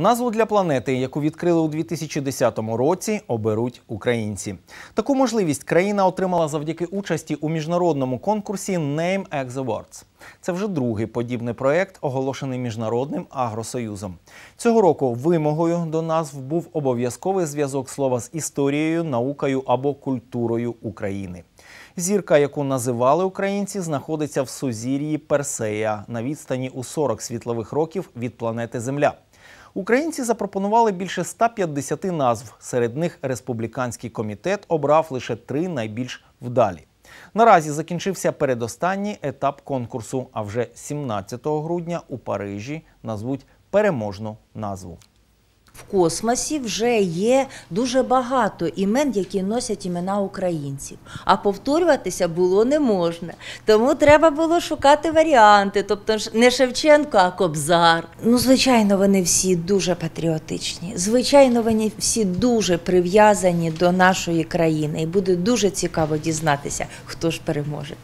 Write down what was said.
Назву для планети, яку відкрили у 2010 році, оберуть українці. Таку можливість країна отримала завдяки участі у міжнародному конкурсі Name X Awards. Це вже другий подібний проект, оголошений міжнародним агросоюзом. Цього року вимогою до назв був обов'язковий зв'язок слова з історією, наукою або культурою України. Зірка, яку називали українці, знаходиться в сузір'ї Персея на відстані у 40 світлових років від планети Земля. Українці запропонували більше 150 назв. Серед них республіканський комітет обрав лише три найбільш вдалі. Наразі закінчився передостанній етап конкурсу. А вже 17 грудня у Парижі назвуть переможну назву. В космосі вже є дуже багато імен, які носять імена українців. А повторюватися було не можна. Тому треба було шукати варіанти. Тобто не Шевченко, а Кобзар. Ну, звичайно, вони всі дуже патріотичні. Звичайно, вони всі дуже прив'язані до нашої країни. І буде дуже цікаво дізнатися, хто ж переможе.